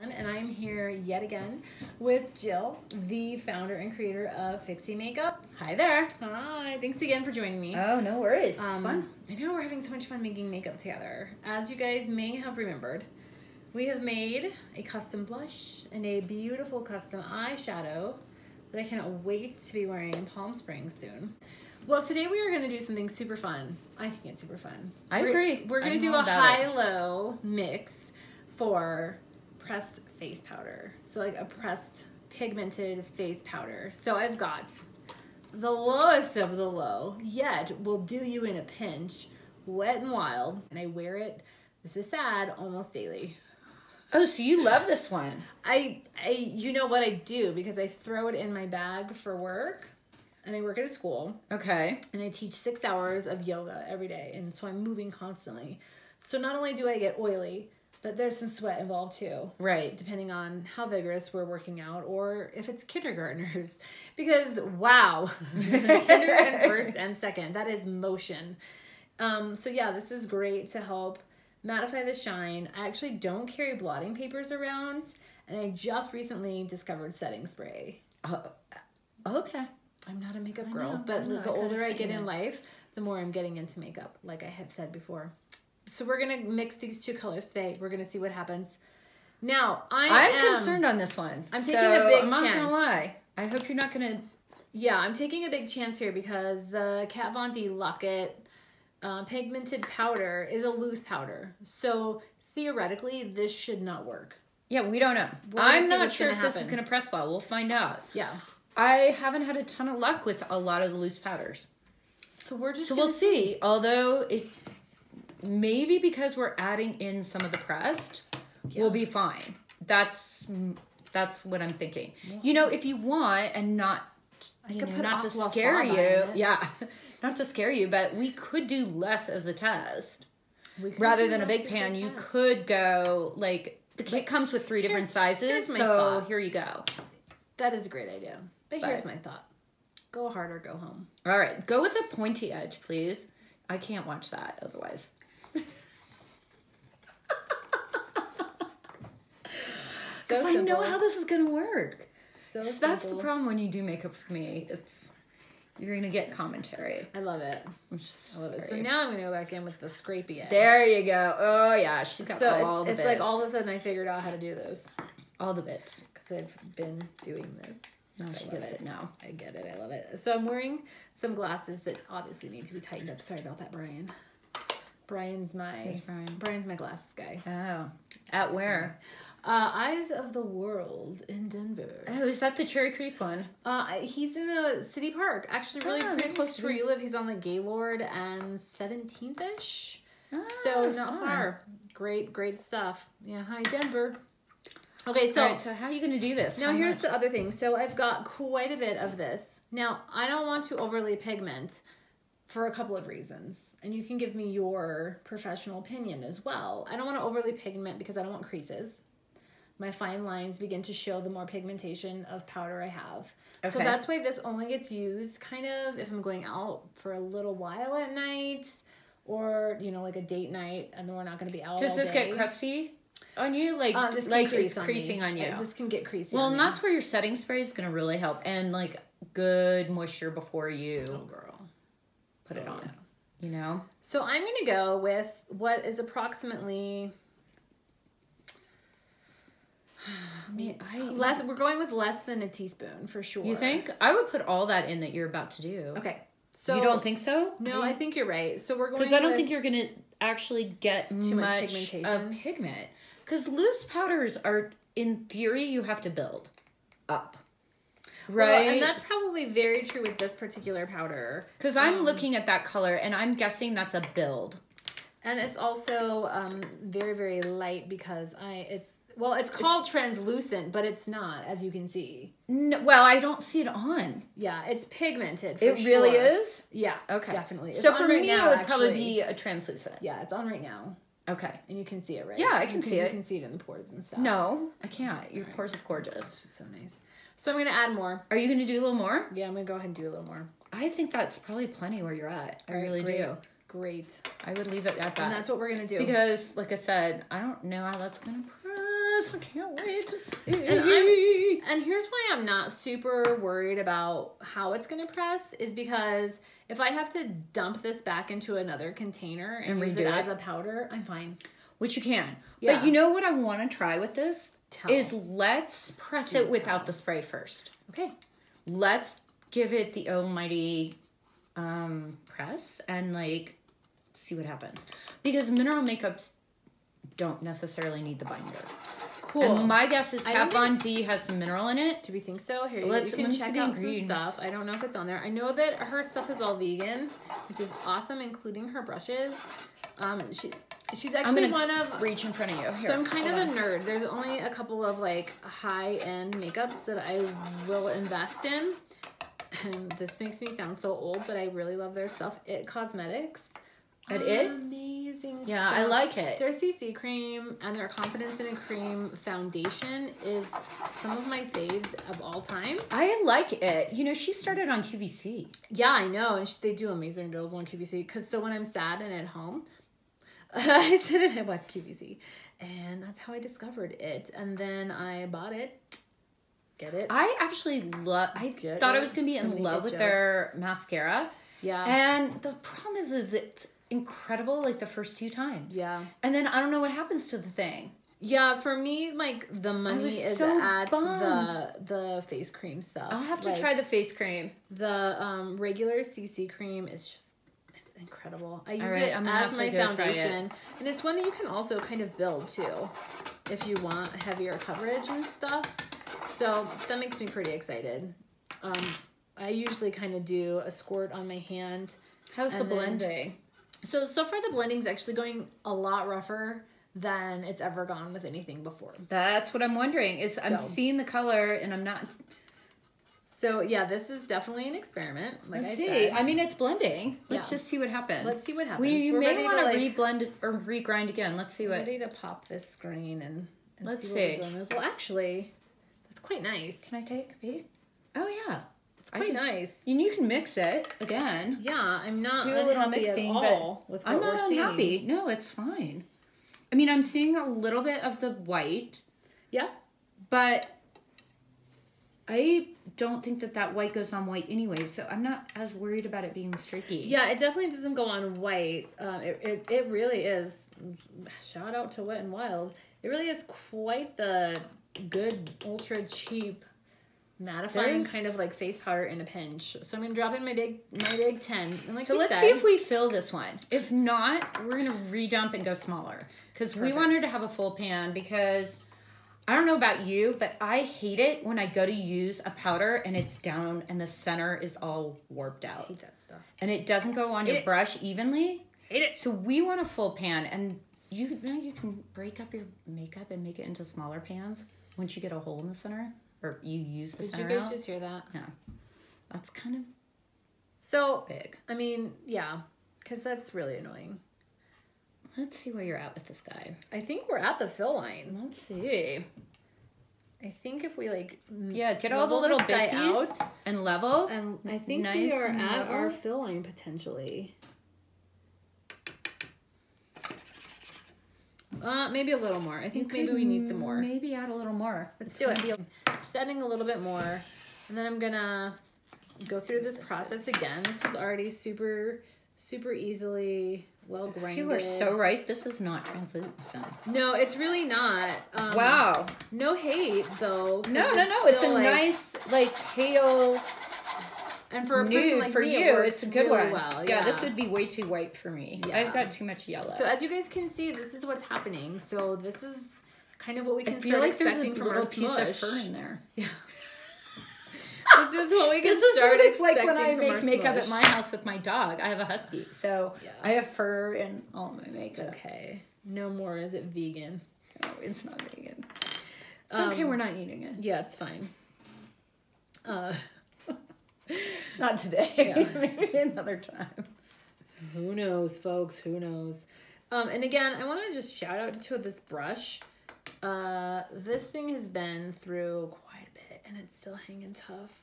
and I'm here yet again with Jill, the founder and creator of Fixy Makeup. Hi there. Hi, thanks again for joining me. Oh, no worries. It's Um, fun. I know we're having so much fun making makeup together. As you guys may have remembered, we have made a custom blush and a beautiful custom eyeshadow that I cannot wait to be wearing in Palm Springs soon. Well, today we are going to do something super fun. I think it's super fun. I We're- agree. We're going to do a high-low mix for pressed face powder. So like a pressed pigmented face powder. So I've got the lowest of the low, yet will do you in a pinch, wet and wild. And I wear it, this is sad, almost daily. Oh, so you love this one. I, I, you know what I do because I throw it in my bag for work and I work at a school Okay. and I teach six hours of yoga every day. And so I'm moving constantly. So not only do I get oily, but there's some sweat involved too. Right. depending on how vigorous we're working out or if it's kindergartners. Because wow. Kindergarten first and second. That is motion. Um, so yeah this is great to help mattify the shine. I actually don't carry blotting papers around and i just recently discovered setting spray. Oh, okay. i'm not a makeup girl know, but the older i get in life the more i'm getting into makeup like i have said before so we're gonna mix these two colors today we're gonna see what happens now I I'm am, concerned on this one. I'm So, taking a big I'm not chance. gonna lie. I hope you're not gonna. Yeah, I'm taking a big chance here because the Kat Von D Lock-It uh, pigmented powder is a loose powder. So theoretically, this should not work. Yeah, we don't know. I'm not sure if this is gonna press well. We'll find out. Yeah. I haven't had a ton of luck with a lot of the loose powders, So we're just so we'll see. Although it maybe because we're adding in some of the pressed, we'll be fine. That's that's what I'm thinking. You know, if you want and not you know, not to scare you, yeah, not to scare you, but we could do less as a test rather than a big pan. You could go like the kit comes with three different sizes, so thought. here you go. That is a great idea. But, here's my thought: go hard or go home. All right, go with a pointy edge, please. I can't watch that otherwise. So Because I know how this is gonna work. So So that's the problem when you do makeup for me. It's you're gonna get commentary. I love it. I'm just I love it. So now I'm gonna go back in with the scrapey edge. there you go. Oh yeah, she got So all it's, the it's like all of a sudden I figured out how to do those all the bits. because I've been doing this. No, she gets it. it now. I get it. I love it. So I'm wearing some glasses that obviously need to be tightened up. Sorry about that, Brian. Brian's my Who's Brian? Brian's my glasses guy. Oh, at where? Uh, Eyes of the World in Denver. Oh, is that the Cherry Creek one? Uh, he's in the city park, actually, really Oh, pretty close to where you live. He's on the Gaylord and 17th ish, so Oh, not fun. far. Great, great stuff. Yeah, hi Denver. Okay, so So, so how are you gonna do this? Now How here's much? the other thing. So I've got quite a bit of this. Now I don't want to overly pigment for a couple of reasons. And you can give me your professional opinion as well. I don't want to overly pigment because I don't want creases. My fine lines begin to show the more pigmentation of powder I have. Okay. So that's why this only gets used kind of if I'm going out for a little while at night or, you know, like a date night and then we're not going to be out Does this day. get crusty on you? Like, Uh, this like it's on creasing me. on you. Uh, This can get creasy well, and that's where your setting spray is gonna really help, and like good moisture before you Oh, girl. put it Oh, on. yeah. You know. So I'm gonna go with what is approximately I mean, I less. We're going with less than a teaspoon for sure. You think I would put all that in that you're about to do? Okay. So you don't think so? No, I think you're right. So we're going because I don't think you're gonna actually get much much, pigmentation. of pigment. Because loose powders are, in theory, you have to build up, Well, right? and that's probably very true with this particular powder. Because I'm um, looking at that color and I'm guessing that's a build. And it's also um, very very light because I it's well it's called translucent, but it's not as you can see. No, well, I don't see it on. Yeah, it's pigmented. For It really is. Yeah. Okay, Definitely. It's So for right me, now, it would probably be a translucent. Yeah, it's on right now. Okay. And you can see it, right? Yeah, I You can see it. You can see it in the pores and stuff. No, I can't. Your Alright. pores are gorgeous. It's so nice. So I'm gonna add more. Are you going to do a little more? Yeah, I'm gonna go ahead and do a little more. I think that's probably plenty where you're at. I right, really great. do. Great. I would leave it at that. And that's what we're gonna do. because, like I said, I don't know how that's going to press. I can't wait to see. And I'm- And here's why I'm not super worried about how it's going to press is because if I have to dump this back into another container and, And use it, it. as a powder, I'm fine. Which you can. Yeah. But you know what I want to try with this? Tell. Is let's press Do it without tell. the spray first. Okay. Let's give it the almighty um, press and like see what happens. Because mineral makeups don't necessarily need the binder. Cool. And my guess is Kat Von D has some mineral in it. Do we think so? Here, you- Let's- you can check out some stuff. I don't know if it's on there. I know that her stuff is all vegan, which is awesome, including her brushes. Um, she she's actually one of reach in front of you. Here, So I'm kind of hold a nerd. There's only a couple of like high end makeups that I will invest in. And this makes me sound so old, but I really love their stuff. It Cosmetics. At It? Amazing. Yeah, I like it. Their CC cream and their Confidence in a Cream foundation is some of my faves of all time. I like it. You know, she started on QVC. Yeah, I know, and sh- they do amazing deals on QVC. Cause so when I'm sad and at home, I said and I watched QVC, and that's how I discovered it. And then I bought it. Get it? I actually love. I Get thought I was gonna be So in love with their mascara, yeah, and the problem is, is it's incredible like the first two times. yeah, and then I don't know what happens to the thing. yeah. For me, like the money is so at bummed. the the face cream stuff. I'll have to Like, try the face cream. the um regular CC cream is just. Incredible! I use right, it as my try it. foundation, and it's one that you can also kind of build too, if you want heavier coverage and stuff. So that makes me pretty excited. Um, I usually kind of do a squirt on my hand. How's the then- blending? So so far the blending's actually going a lot rougher than it's ever gone with anything before. That's what I'm wondering. Is I'm seeing the color and I'm not. So yeah, this is definitely an experiment. Like Let's I see. said. I mean, it's blending. Let's Yeah. just see what happens. Let's see what happens. We We're may want to like- reblend or regrind again. Let's see what. ready to pop this screen and, and Let's see. see. Well, actually, that's quite nice. Can I take a peek? Oh yeah, It's quite can- nice. And you can mix it again. Yeah, I'm not Do a little mixing, but I'm not seeing. unhappy. No, it's fine. I mean, I'm seeing a little bit of the white, Yeah. but I don't think that that white goes on white anyway. So I'm not as worried about it being streaky. Yeah, it definitely doesn't go on white. Um, it, it, it really is. Shout out to Wet and Wild. It really is quite the good, ultra cheap, mattifying There's- kind of like face powder in a pinch. So I'm gonna drop in my big my big ten. Like so let's said, see if we fill this one. If not, we're gonna redump and go smaller because we want her to have a full pan. Because I don't know about you, but I hate it when I go to use a powder and it's down and the center is all warped out hate that stuff. and it doesn't go on your it. brush evenly. Hate it. So we want a full pan, and you know you can break up your makeup and make it into smaller pans once you get a hole in the center, or you use the center. Did you guys out. just hear that? Yeah, that's kind of So big. I mean, yeah, because that's really annoying. Let's see where you're at with this guy. I think we're at the fill line. Let's see. I think if we like Yeah, get all the little bits out and level. and I think we Nice are and at our fill line potentially. Uh, maybe a little more. I think maybe we need some more. Maybe add a little more. Let's do it. Just adding a little bit more, and then I'm gonna go through this process again. This was already super, super easily well Be, grinded. you are so right. This is not translucent. No, it's really not. Um, Wow. No hate though. No, no, no. It's a like- nice like pale and for a person like for me, it you. works It's a good really one. Well, yeah. yeah, this would be way too white for me. Yeah. I've got too much yellow. So as you guys can see, this is what's happening. So this is kind of what we I can feel start like there's a from little piece of fur in there. this is what we can This is what it's like when I make makeup at my house with my dog. I have a husky, so Yeah. I have fur in all my It's makeup. okay. No more. Is it vegan? No, it's not vegan. It's Um, okay. We're not eating it. Yeah, it's fine. Uh, Not today. Yeah. Maybe another time. who knows, folks? Who knows? Um, and again, I want to just shout out to this brush. Uh, this thing has been through quite a bit, and it's still hanging tough.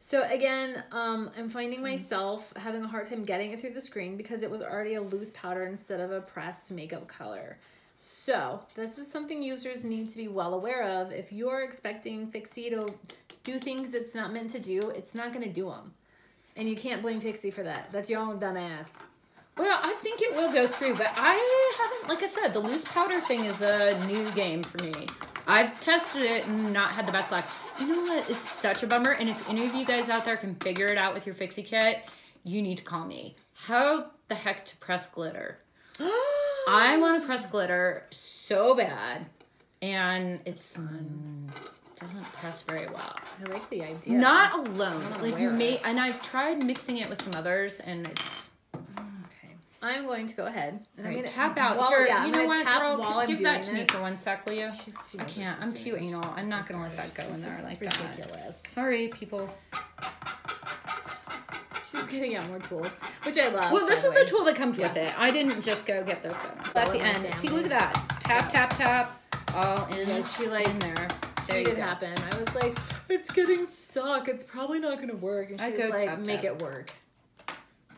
So again, um, I'm finding myself having a hard time getting it through the screen because it was already a loose powder instead of a pressed makeup color. So, this is something users need to be well aware of. If you're expecting Fixy to do things it's not meant to do, it's not going to do them. And you can't blame Fixy for that. That's your own dumb ass. Well, I think it will go through, but I haven't, like I said, the loose powder thing is a new game for me. I've tested it and not had the best luck. You know what is such a bummer? And if any of you guys out there can figure it out with your fixy kit, you need to call me. How the heck to press glitter? I want to press glitter so bad, and it's. Doesn't press very well. I like the idea. Not alone. Like may, and I've tried mixing it with some others, and it's. I'm going to go ahead. And I'm gonna tap out. While, Here, yeah, you I'm know what, tap girl? while I'm Give that to me for one sec, will you? She's, she I can't. I'm too anal. I'm not gonna let that go in there like is that. ridiculous. Sorry, people. She's getting out more tools, which I love. Well, this is way. the tool that comes with it. I didn't just go get this one. At the end, see, look at that. Tap, Yeah. tap, tap. All in, Yes, she, like, in there. There It you did go. happen. I was like, it's getting stuck. It's probably not going to work. And I she's go like, tap, make tap. it work.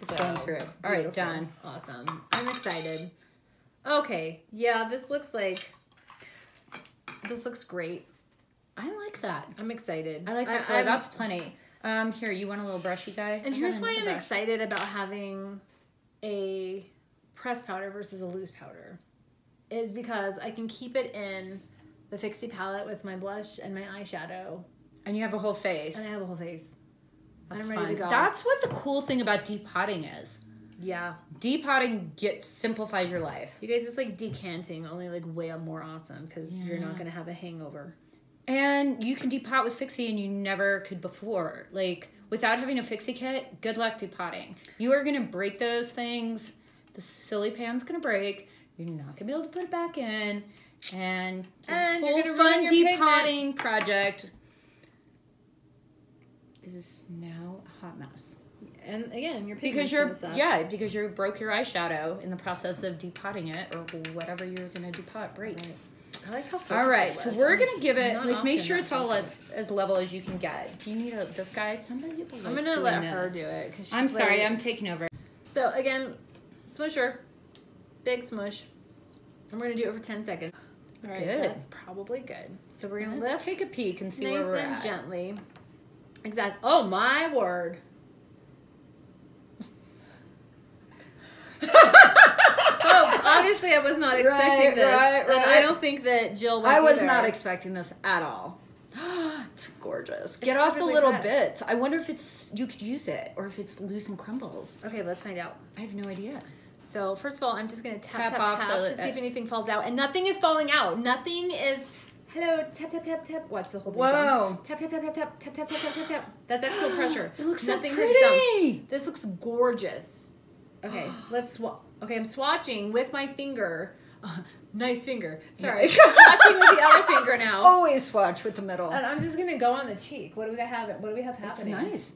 It's going through. All right, done. Awesome. I'm excited. Okay. Yeah, this looks like. This looks great. I like that. I'm excited. I like that color. That's plenty. Um, here, you want a little brushy guy? And I here's why I'm brush. excited about having a press powder versus a loose powder. Is because I can keep it in the Fixy palette with my blush and my eyeshadow, And you have a whole face. and I have a whole face. That's I'm ready fun. to go. That's what the cool thing about depotting is. Yeah, Depotting gets simplifies your life. you guys, it's like decanting, only like way more awesome because you're not gonna have a hangover. And you can depot with Fixy and you never could before. Like without having a Fixy kit, good luck depotting. You are gonna break those things. The silly pan's gonna break. You're not gonna be able to put it back in. And And whole fun your pigment. project is now a hot mess. And again, your Because you're yeah, because you broke your eyeshadow in the process of depotting it or whatever you're gonna depot breaks. I like how. All right, so we're gonna give it Not like make sure it's all as, as level as you can get. Do you need a this guy? Somebody people I'm gonna let this. her do it because I'm sorry, I'm taking over. So again, smusher, big smush. And we're gonna do it for ten seconds. All right, Good. that's probably good. So we're gonna Let's lift take a peek and see nice where we're and at. gently. Exact. Oh my word. Folks, obviously I was not expecting Right, this. right, And I don't think that Jill was I was either. not expecting this at all. it's gorgeous. Get It's off the little bits. I wonder if it's you could use it or if it's loose and crumbles. Okay, let's find out. I have no idea. So first of all, I'm just gonna tap Tap tap off tap, to see if uh, anything falls out, and nothing is falling out. Nothing is. Hello, tap tap tap tap. Watch the whole thing. Whoa. Tap tap tap tap tap tap tap tap tap tap tap. That's actual pressure. It looks nothing so pretty. This looks gorgeous. Okay, let's swatch. Okay, I'm swatching with my finger. nice finger. Sorry, I'm swatching with the other finger now. Always swatch with the middle. And I'm just gonna go on the cheek. What do we have? What do we have That's happening? nice.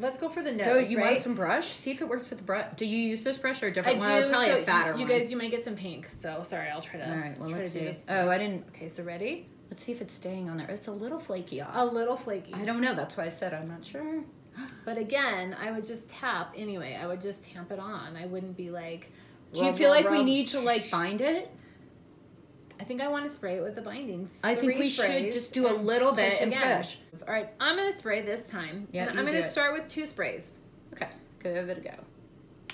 Let's go for the nose. Go. You right? want some brush? See if it works with the brush. Do you use this brush or a I different do. one? Probably so a fatter you guys, you might get some pink. So sorry, I'll try to. All right. Well, let's see. Oh, I didn't. Okay, so ready? Let's see if it's staying on there. It's a little flaky off. A little flaky. I don't know. That's why I said I'm not sure. But again, I would just tap anyway. I would just tamp it on. I wouldn't be like. Do you rub, feel rub, like we need to like bind it? I think I want to spray it with the bindings. I think we should just do a little bit and again. push. All right, I'm gonna spray this time. Yeah, I'm gonna start with two sprays. Okay, give it a go.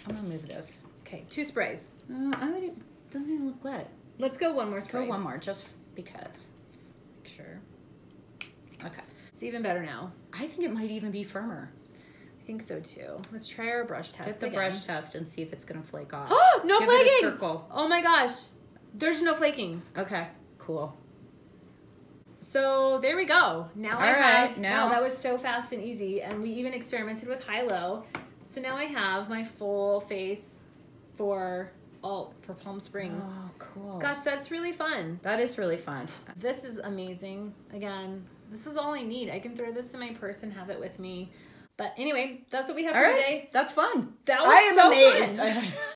I'm gonna move this. Okay, two sprays. Uh, I would, doesn't even look wet. Let's go one more Go spray. one more, just because. Make sure. Okay. It's even better now. I think it might even be firmer. I think so too. Let's try our brush test. Get the again. brush test and see if it's gonna flake off. Oh, no Give flaking! circle. Oh my gosh, there's no flaking. Okay, cool. So there we go. Now I All right, have. now- Wow, that was so fast and easy, and we even experimented with high low. So now I have my full face for alt for Palm Springs. Oh, cool. Gosh, that's really fun. that is really fun. This is amazing. Again, this is all I need. I can throw this in my purse and have it with me. But anyway, that's what we have All for right, today. that's fun. That was I am so amazed. I